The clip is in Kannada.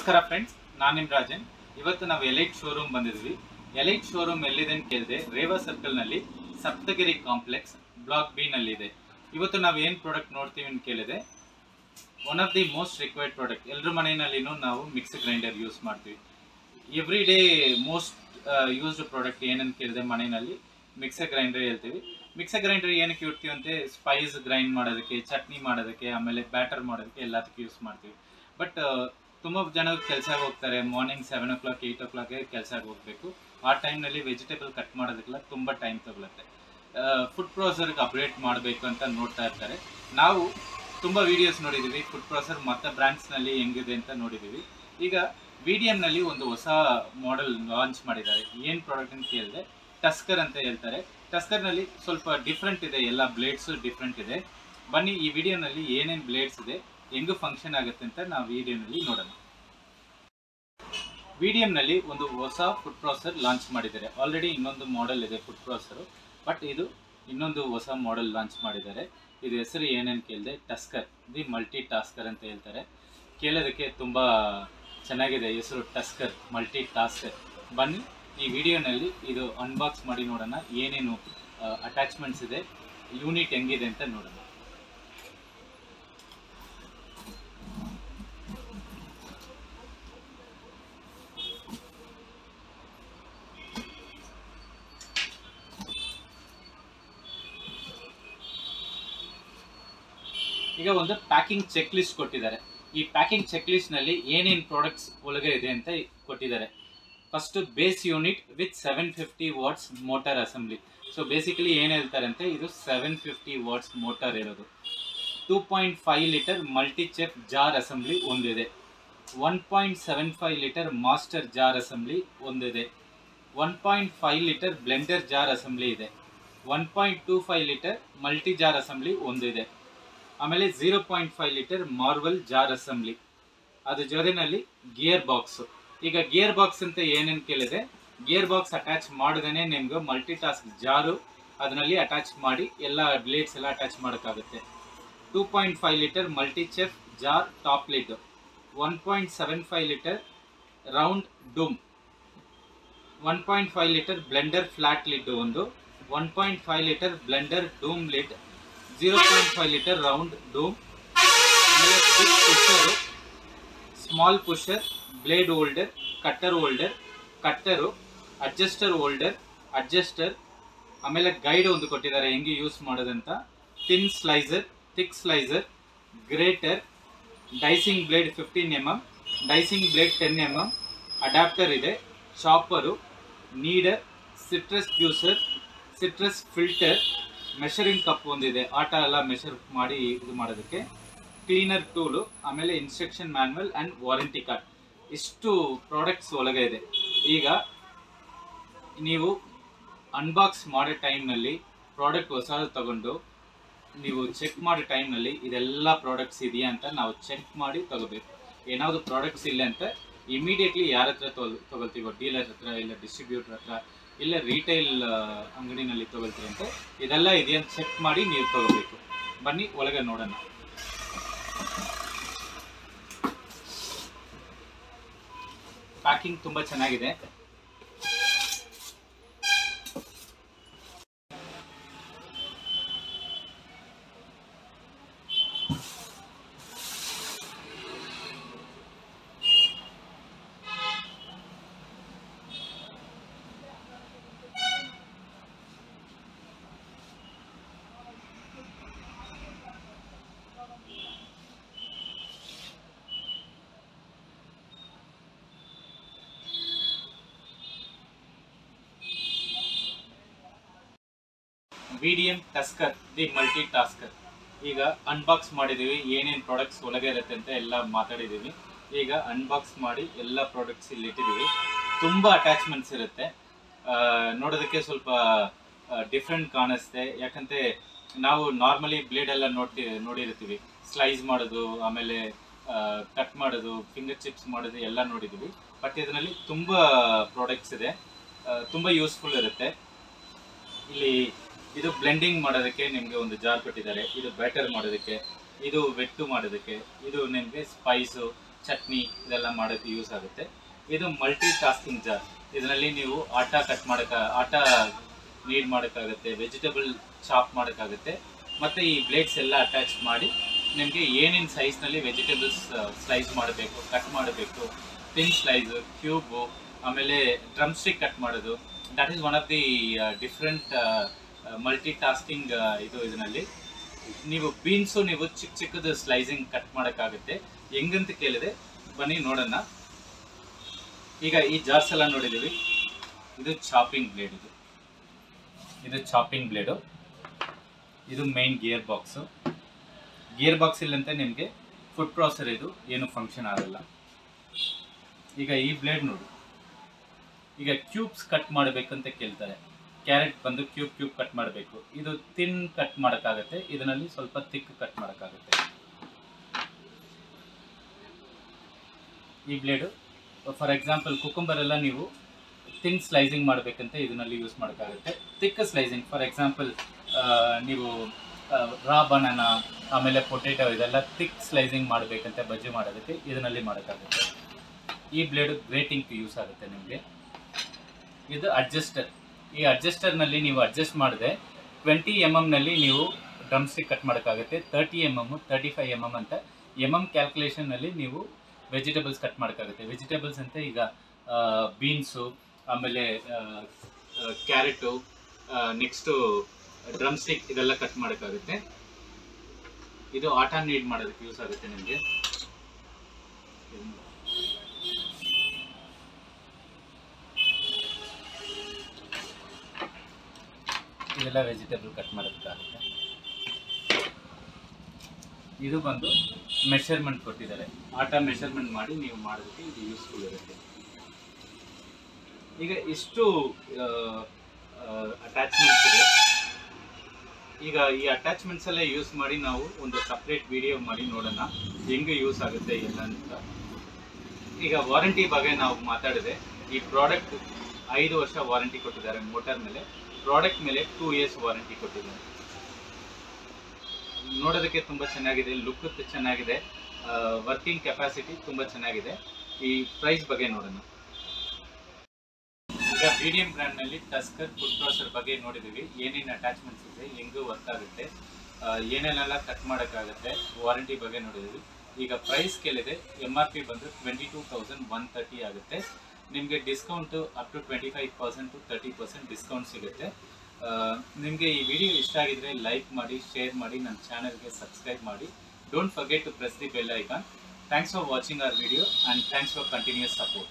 ನಮಸ್ಕಾರ ಫ್ರೆಂಡ್ಸ್ ನಾನು ನಿಮ್ ರಾಜನ್. ಇವತ್ತು ನಾವು ಎಲೈಟ್ ಶೋರೂಮ್ ಬಂದಿದ್ವಿ. ಎಲೈಟ್ ಶೋರೂಮ್ ಎಲ್ಲಿದೆ ಅಂತ ಕೇಳಿದೆ, ರೇವಾ ಸರ್ಕಲ್ನಲ್ಲಿ ಸಪ್ತಗಿರಿ ಕಾಂಪ್ಲೆಕ್ಸ್ ಬ್ಲಾಕ್ ಬಿ ನಲ್ಲಿ ಇದೆ ಇವತ್ತು ನಾವು ಏನು ಪ್ರಾಡಕ್ಟ್ ನೋಡ್ತೀವಿ ಅಂತ ಕೇಳಿದೆ. One of the most required product ಎಲ್ಲರ ಮನೆಯಲ್ಲಿನೂ ನಾವು ಮಿಕ್ಸಿ ಗ್ರೈಂಡರ್ ಯೂಸ್ ಮಾಡ್ತೀವಿ. Every day most used product ಏನಂತ ಕೇಳಿದೆ ಮನೆಯಲ್ಲಿ ಮಿಕ್ಸರ್ ಗ್ರೈಂಡರ್ ಹೇಳ್ತೀವಿ. ಮಿಕ್ಸರ್ ಗ್ರೈಂಡರ್ ಏನಕ್ಕೆ ಇಡ್ತೀವಿ ಅಂತ ಸ್ಪೈಸ್ ಗ್ರೈಂಡ್ ಮಾಡೋದಕ್ಕೆ, ಚಟ್ನಿ ಮಾಡೋದಕ್ಕೆ, ಆಮೇಲೆ ಬ್ಯಾಟರ್ ಮಾಡೋದಕ್ಕೆ ಎಲ್ಲದಕ್ಕೆ ಯೂಸ್ ಮಾಡ್ತೀವಿ. ಬಟ್ ತುಂಬ ಜನ ಕೆಲಸ ಹೋಗ್ತಾರೆ. Morning seven o'clock eight ಓ ಕ್ಲಾಕ್ಗೆ ಕೆಲಸಕ್ಕೆ ಹೋಗಬೇಕು. ಆ ಟೈಮ್ನಲ್ಲಿ ವೆಜಿಟೇಬಲ್ ಕಟ್ ಮಾಡೋದಕ್ಕೆಲ್ಲ ತುಂಬ ಟೈಮ್ ತಗೊಳುತ್ತೆ. ಫುಡ್ ಪ್ರೊಸೆಸರ್ಗೆ ಅಪ್ಡೇಟ್ ಮಾಡಬೇಕು ಅಂತ ನೋಡ್ತಾ ಇರ್ತಾರೆ. ನಾವು ತುಂಬ ವಿಡಿಯೋಸ್ ನೋಡಿದ್ದೀವಿ ಫುಡ್ ಪ್ರೊಸೆಸರ್ ಮತ್ತು ಬ್ರ್ಯಾಂಡ್ಸ್ನಲ್ಲಿ ಹೆಂಗಿದೆ ಅಂತ ನೋಡಿದ್ದೀವಿ ಈಗ ನಲ್ಲಿ ಒಂದು ಹೊಸ ಮಾಡೆಲ್ ಲಾಂಚ್ ಮಾಡಿದ್ದಾರೆ. ಏನು ಪ್ರಾಡಕ್ಟ್ ಅಂತ ಕೇಳಿದೆ ಟಸ್ಕರ್ ಅಂತ ಹೇಳ್ತಾರೆ. ಟಸ್ಕರ್ನಲ್ಲಿ ಸ್ವಲ್ಪ ಡಿಫ್ರೆಂಟ್ ಇದೆ. ಎಲ್ಲ ಬ್ಲೇಡ್ಸು ಡಿಫ್ರೆಂಟ್ ಇದೆ. ಬನ್ನಿ ಈ ವಿಡಿಯೋನಲ್ಲಿ ಏನೇನು ಬ್ಲೇಡ್ಸ್ ಇದೆ. ಹೆಂಗೆ ಫಂಕ್ಷನ್ ಆಗುತ್ತೆ ಅಂತ ನಾವು ವಿಡಿಯೋನಲ್ಲಿ ನೋಡೋಣ. ವಿಡಿಯಮ್ನಲ್ಲಿ ಒಂದು ಹೊಸ ಫುಡ್ ಪ್ರಾಸೆಸರ್ ಲಾಂಚ್ ಮಾಡಿದ್ದಾರೆ. ಆಲ್ರೆಡಿ ಇನ್ನೊಂದು ಮಾಡೆಲ್ ಇದೆ ಫುಡ್ ಪ್ರಾಸೆಸರು ಬಟ್ ಇದು ಇನ್ನೊಂದು ಹೊಸ ಮಾಡೆಲ್ ಲಾಂಚ್ ಮಾಡಿದ್ದಾರೆ. ಇದು ಹೆಸರು ಏನೇನು ಕೇಳಿದೆ? ಟಸ್ಕರ್ ದಿ ಮಲ್ಟಿ ಟಾಸ್ಕರ್ ಅಂತ ಹೇಳ್ತಾರೆ. ಕೇಳೋದಕ್ಕೆ ತುಂಬ ಚೆನ್ನಾಗಿದೆ ಹೆಸರು ಟಸ್ಕರ್ ಮಲ್ಟಿ ಟಾಸ್ಕರ್ ಬನ್ನಿ, ಈ ವಿಡಿಯೋನಲ್ಲಿ ಇದು ಅನ್ಬಾಕ್ಸ್ ಮಾಡಿ ನೋಡೋಣ. ಏನೇನು ಅಟ್ಯಾಚ್ಮೆಂಟ್ಸ್ ಇದೆ? ಯೂನಿಟ್ ಹೆಂಗಿದೆ ಅಂತ ನೋಡೋಣ. ಈಗ ಒಂದು ಪ್ಯಾಕಿಂಗ್ ಚೆಕ್ ಲಿಸ್ಟ್ ಕೊಟ್ಟಿದ್ದಾರೆ. ಈ ಪ್ಯಾಕಿಂಗ್ ಚೆಕ್ ಲಿಸ್ಟ್ನಲ್ಲಿ ಏನೇನು ಪ್ರಾಡಕ್ಟ್ಸ್ ಒಳಗೆ ಇದೆ ಅಂತ ಕೊಟ್ಟಿದ್ದಾರೆ. First base unit with seven fifty watts motor assembly so basically ಏನು ಹೇಳ್ತಾರೆ ಅಂತ ಇದು ಸೆವೆನ್ ಫಿಫ್ಟಿ ವಾಟ್ಸ್ ಮೋಟಾರ್ ಇರೋದು. Two point five litre multi chef jar assembly ಒಂದಿದೆ. One point seven five litre master jar assembly ಒಂದಿದೆ. One point five litre blender jar assembly ಇದೆ. One point two five litre multi jar assembly ಒಂದಿದೆ. ಆಮೇಲೆ zero point five litre marvel jar assembly ಅದ್ರ ಜೊತೆನಲ್ಲಿ ಗಿಯರ್ ಬಾಕ್ಸ್ ಈಗ ಗಿಯರ್ ಬಾಕ್ಸ್ ಅಂತ ಏನೇನು ಕೇಳಿದೆ? ಗಿಯರ್ ಬಾಕ್ಸ್ ಅಟ್ಯಾಚ್ ಮಾಡಿದೇನೆ ನಿಮ್ಗೆ ಮಲ್ಟಿ ಟಾಸ್ಕ್ ಜಾರು ಅದರಲ್ಲಿ ಅಟ್ಯಾಚ್ ಮಾಡಿ ಎಲ್ಲ ಬ್ಲೇಡ್ಸ್ ಎಲ್ಲ ಅಟ್ಯಾಚ್ ಮಾಡೋಕ್ಕಾಗುತ್ತೆ. Two point five litre multi chef jar top lid one point seven five litre round dome one point five litre blender flat lid ಒಂದು. One point five litre blender dome lid zero point five litre round dome ಆಮೇಲೆ big pusher small pusher blade holder cutter holder cutter adjuster holder adjuster ಆಮೇಲೆ ಗೈಡ್ ಒಂದು ಕೊಟ್ಟಿದ್ದಾರೆ, ಹೆಂಗೆ ಯೂಸ್ ಮಾಡೋದಂತ. Thin slicer thick slicer grater dicing blade fifteen M M dicing blade ten M M adapter ಇದೆ chopper kneader citrus juicer citrus filter measuring cup ಒಂದಿದೆ. ಆಟ ಎಲ್ಲ ಮೆಷರ್ ಮಾಡಿ ಇದು ಮಾಡೋದಕ್ಕೆ. ಕ್ಲೀನರ್ ಟೂಲು, ಆಮೇಲೆ instruction manual and warranty card. ಇಷ್ಟು ಪ್ರಾಡಕ್ಟ್ಸ್ ಒಳಗೆ ಇದೆ. ಈಗ ನೀವು ಅನ್ಬಾಕ್ಸ್ ಮಾಡೋ ಟೈಮ್ನಲ್ಲಿ ಪ್ರಾಡಕ್ಟ್ ಹೊಸದು ತಗೊಂಡು ನೀವು ಚೆಕ್ ಮಾಡೋ ಟೈಮ್ನಲ್ಲಿ ಇದೆಲ್ಲ ಪ್ರಾಡಕ್ಟ್ಸ್ ಇದೆಯಾ ಅಂತ ನಾವು ಚೆಕ್ ಮಾಡಿ ತಗೋಬೇಕು. ಏನಾದರೂ ಪ್ರಾಡಕ್ಟ್ಸ್ ಇಲ್ಲ ಅಂತ ಇಮಿಡಿಯೇಟ್ಲಿ ಯಾರ ಹತ್ರ ತೊಗೊಳ್ ತೊಗೊಳ್ತೀವೋ ಡೀಲರ್ ಹತ್ರ ಇಲ್ಲ ಡಿಸ್ಟ್ರಿಬ್ಯೂಟರ್ ಹತ್ರ ಇಲ್ಲ ರಿಟೈಲ್ ಅಂಗಡಿನಲ್ಲಿ ತಗೊಳ್ತೀವಿ ಅಂತ ಇದೆಲ್ಲ ಇದೆಯಂತ ಚೆಕ್ ಮಾಡಿ ನೀವು ತಗೋಬೇಕು. ಬನ್ನಿ, ಒಳಗೆ ನೋಡೋಣ. ಪ್ಯಾಕಿಂಗ್ ತುಂಬಾ ಚೆನ್ನಾಗಿದೆ. VDM Tusker the multi tasker ಈಗ ಅನ್ಬಾಕ್ಸ್ ಮಾಡಿದ್ದೀವಿ ಏನೇನು ಪ್ರಾಡಕ್ಟ್ಸ್ ಒಳಗೆ ಇರುತ್ತೆ ಅಂತ ಎಲ್ಲ ಮಾತಾಡಿದ್ದೀವಿ ಈಗ ಅನ್ಬಾಕ್ಸ್ ಮಾಡಿ ಎಲ್ಲ ಪ್ರಾಡಕ್ಟ್ಸ್ ಇಲ್ಲಿ ಇಟ್ಟಿದ್ದೀವಿ ತುಂಬ ಅಟ್ಯಾಚ್ಮೆಂಟ್ಸ್ ಇರುತ್ತೆ. ನೋಡೋದಕ್ಕೆ ಸ್ವಲ್ಪ ಡಿಫ್ರೆಂಟ್ ಕಾಣಿಸ್ತೆ. ಯಾಕಂತೆ, ನಾವು ನಾರ್ಮಲಿ ಬ್ಲೇಡ್ ಎಲ್ಲ ನೋಡ್ತಿ, ನೋಡಿರ್ತೀವಿ. ಸ್ಲೈಸ್ ಮಾಡೋದು, ಆಮೇಲೆ ಕಟ್ ಮಾಡೋದು ಫಿಂಗರ್ ಚಿಪ್ಸ್ ಮಾಡೋದು ಎಲ್ಲ ನೋಡಿದ್ದೀವಿ ಬಟ್ ಇದರಲ್ಲಿ ತುಂಬ ಪ್ರಾಡಕ್ಟ್ಸ್ ಇದೆ. ತುಂಬ ಯೂಸ್ಫುಲ್ ಇರುತ್ತೆ. ಇಲ್ಲಿ ಇದು ಬ್ಲೆಂಡಿಂಗ್ ಮಾಡೋದಕ್ಕೆ ನಿಮಗೆ ಒಂದು ಜಾರ್ ಕೊಟ್ಟಿದ್ದಾರೆ. ಇದು ಬ್ಯಾಟರ್ ಮಾಡೋದಕ್ಕೆ, ಇದು ವೆಟ್ಟು ಮಾಡೋದಕ್ಕೆ, ಇದು ನಿಮಗೆ ಸ್ಪೈಸು ಚಟ್ನಿ ಇದೆಲ್ಲ ಮಾಡೋಕ್ಕೆ ಯೂಸ್ ಆಗುತ್ತೆ. ಇದು ಮಲ್ಟಿ ಟಾಸ್ಕಿಂಗ್ ಜಾರ್ ಇದರಲ್ಲಿ ನೀವು ಆಟ ಕಟ್ ಮಾಡೋಕ್ಕೆ ಆಟ ನೀಡ್ ಮಾಡೋಕ್ಕಾಗುತ್ತೆ ವೆಜಿಟೇಬಲ್ ಚಾಪ್ ಮಾಡೋಕ್ಕಾಗುತ್ತೆ, ಮತ್ತು ಈ ಬ್ಲೇಡ್ಸ್ ಎಲ್ಲ ಅಟ್ಯಾಚ್ ಮಾಡಿ ನಿಮಗೆ ಏನೇನು ಸೈಜ್ನಲ್ಲಿ ವೆಜಿಟೇಬಲ್ಸ್ ಸ್ಲೈಸ್ ಮಾಡಬೇಕು ಕಟ್ ಮಾಡಬೇಕು ಥಿನ್ ಸ್ಲೈಸು ಕ್ಯೂಬು ಆಮೇಲೆ ಡ್ರಮ್ ಸ್ಟಿಕ್ ಕಟ್ ಮಾಡೋದು that is one of the different multitasking ಇದು ಇದರಲ್ಲಿ. ನೀವು ಬೀನ್ಸು ನೀವು ಚಿಕ್ಕ ಚಿಕ್ಕದು ಸ್ಲೈಸಿಂಗ್ ಕಟ್ ಮಾಡೋಕ್ಕಾಗುತ್ತೆ. ಹೆಂಗಂತ ಕೇಳಿದೆ? ಬನ್ನಿ, ನೋಡೋಣ. ಈಗ ಈ ಜಾರ್ಸ್ ಎಲ್ಲ ನೋಡಿದ್ದೀವಿ. ಇದು ಚಾಪಿಂಗ್ ಬ್ಲೇಡ್ ಇದು. ಇದು ಚಾಪಿಂಗ್ ಬ್ಲೇಡು ಇದು main gear box gear box ಇಲ್ಲಂತೆ ನಿಮಗೆ ಫುಡ್ ಪ್ರಾಸೆಸರ್ ಇದು. ಏನು ಫಂಕ್ಷನ್ ಆಗಲ್ಲ. ಈಗ ಈ ಬ್ಲೇಡ್ ನೋಡಿ. ಈಗ ಕ್ಯೂಬ್ಸ್ ಕಟ್ ಮಾಡಬೇಕಂತ ಕೇಳ್ತಾರೆ. ಕ್ಯಾರೆಟ್ ಬಂದು ಕ್ಯೂಬ್ ಕ್ಯೂಬ್ ಕಟ್ ಮಾಡಬೇಕು. ಇದು ತಿನ್ ಕಟ್ ಮಾಡೋಕ್ಕಾಗತ್ತೆ. ಇದರಲ್ಲಿ ಸ್ವಲ್ಪ ತಿಕ್ ಕಟ್ ಮಾಡೋಕ್ಕಾಗುತ್ತೆ. ಈ ಬ್ಲೇಡು ಫಾರ್ ಎಕ್ಸಾಂಪಲ್ ಕುಕುಂಬರ್ ಎಲ್ಲ ನೀವು ತಿನ್ ಸ್ಲೈಸಿಂಗ್ ಮಾಡಬೇಕಂತ ಇದನ್ನಲ್ಲಿ ಯೂಸ್ ಮಾಡೋಕ್ಕಾಗುತ್ತೆ. ತಿಕ್ ಸ್ಲೈಸಿಂಗ್ ಫಾರ್ ಎಕ್ಸಾಂಪಲ್ ನೀವು ರಾ ಬನಾನ ಆಮೇಲೆ ಪೊಟೇಟೊ ಇದೆಲ್ಲ ತಿಕ್ ಸ್ಲೈಸಿಂಗ್ ಮಾಡಬೇಕಂತ ಬಜ್ಜಿ ಮಾಡೋದಕ್ಕೆ ಇದನ್ನಲ್ಲಿ ಮಾಡೋಕ್ಕಾಗುತ್ತೆ. ಈ ಬ್ಲೇಡು ಗ್ರೇಟಿಂಗ್ ಯೂಸ್ ಆಗುತ್ತೆ ನಿಮಗೆ. ಇದು ಅಡ್ಜಸ್ಟರ್ ಈ ಅಡ್ಜಸ್ಟರ್ನಲ್ಲಿ ನೀವು ಅಡ್ಜಸ್ಟ್ ಮಾಡಿದೆ ಟ್ವೆಂಟಿ ಎಂ ಎಮ್ನಲ್ಲಿ ನೀವು ಡ್ರಮ್ ಸ್ಟಿಕ್ ಕಟ್ ಮಾಡೋಕ್ಕಾಗುತ್ತೆ. Thirty M M thirty five M M ಅಂತ. ಎಂ ಎಂ ಕ್ಯಾಲ್ಕುಲೇಷನ್ನಲ್ಲಿ ನೀವು ವೆಜಿಟೇಬಲ್ಸ್ ಕಟ್ ಮಾಡೋಕ್ಕಾಗುತ್ತೆ. ವೆಜಿಟೇಬಲ್ಸ್ ಅಂತ ಈಗ ಬೀನ್ಸು, ಆಮೇಲೆ ಕ್ಯಾರೆಟು ನೆಕ್ಸ್ಟು ಡ್ರಮ್ ಸ್ಟಿಕ್ ಇದೆಲ್ಲ ಕಟ್ ಮಾಡೋಕ್ಕಾಗುತ್ತೆ. ಇದು ಆಟ ನೀಡ್ ಮಾಡೋದಕ್ಕೆ ಯೂಸ್ ಆಗುತ್ತೆ ನಿಮಗೆ. ಇದೆಲ್ಲ ವೆಜಿಟೇಬಲ್ ಕಟ್ ಮಾಡೋದಕ್ಕಾಗುತ್ತೆ. ಇದು ಬಂದು ಮೆಷರ್ಮೆಂಟ್ ಕೊಟ್ಟಿದ್ದಾರೆ. ಆಟ ಮೆಷರ್ಮೆಂಟ್ ಮಾಡಿ ನೀವು ಮಾಡೋದಕ್ಕೆ ಇದು ಯೂಸ್ಫುಲ್ ಇರುತ್ತೆ. ಈಗ ಇಷ್ಟು ಅಟ್ಯಾಚ್ಮೆಂಟ್ಸ್ ಇದೆ. ಈಗ ಈ ಅಟ್ಯಾಚ್ಮೆಂಟ್ಸ್ ಎಲ್ಲ ಯೂಸ್ ಮಾಡಿ ನಾವು ಒಂದು ಸಪ್ರೇಟ್ ವಿಡಿಯೋ ಮಾಡಿ ನೋಡೋಣ. ಹೆಂಗೆ ಯೂಸ್ ಆಗುತ್ತೆ ಎಲ್ಲ ಅಂತ. ಈಗ ವಾರಂಟಿ ಬಗ್ಗೆ ನಾವು ಮಾತಾಡಿದೆ. ಈ ಪ್ರಾಡಕ್ಟ್ ಐದು ವರ್ಷ ವಾರಂಟಿ ಕೊಟ್ಟಿದ್ದಾರೆ ಮೋಟರ್ ಮೇಲೆ. ಪ್ರಾಡಕ್ಟ್ ಮೇಲೆ ಟೂ ಇಯರ್ಸ್ ವಾರಂಟಿ ಕೊಟ್ಟಿದ್ದಾರೆ ನೋಡೋದಕ್ಕೆ ತುಂಬ ಚೆನ್ನಾಗಿದೆ ಲುಕ್ ಚೆನ್ನಾಗಿದೆ ವರ್ಕಿಂಗ್ ಕೆಪಾಸಿಟಿ ತುಂಬ ಚೆನ್ನಾಗಿದೆ. ಈ ಪ್ರೈಸ್ ಬಗ್ಗೆ ನೋಡೋಣ. ಈಗ ಮೀಡಿಯಂ ಬ್ರ್ಯಾಂಡ್ನಲ್ಲಿ ಟಸ್ಕರ್ ಫುಡ್ ಪ್ರಾಸರ್ ಬಗ್ಗೆ ನೋಡಿದ್ದೀವಿ. ಏನೇನು ಅಟ್ಯಾಚ್ಮೆಂಟ್ಸ್ ಇದೆ, ಹೆಂಗೂ ವರ್ಕ್ ಆಗುತ್ತೆ ಏನೇನೆಲ್ಲ ಕಟ್ ಮಾಡೋಕ್ಕಾಗುತ್ತೆ ವಾರಂಟಿ ಬಗ್ಗೆ ನೋಡಿದ್ದೀವಿ. ಈಗ ಪ್ರೈಸ್ ಕೇಳಿದೆ ಎಂ ಆರ್ ಪಿ ಬಂದು twenty two thousand one thirty ಆಗುತ್ತೆ. ನಿಮಗೆ discount up to twenty five percent to thirty percent discount ಸಿಗುತ್ತೆ ನಿಮಗೆ ಈ ವಿಡಿಯೋ ಇಷ್ಟ ಆಗಿದ್ರೆ ಲೈಕ್ ಮಾಡಿ ಶೇರ್ ಮಾಡಿ ನನ್ನ ಚಾನಲ್ಗೆ ಸಬ್ಸ್ಕ್ರೈಬ್ ಮಾಡಿ. Don't forget to press the bell icon thanks for watching our video and thanks for continuous support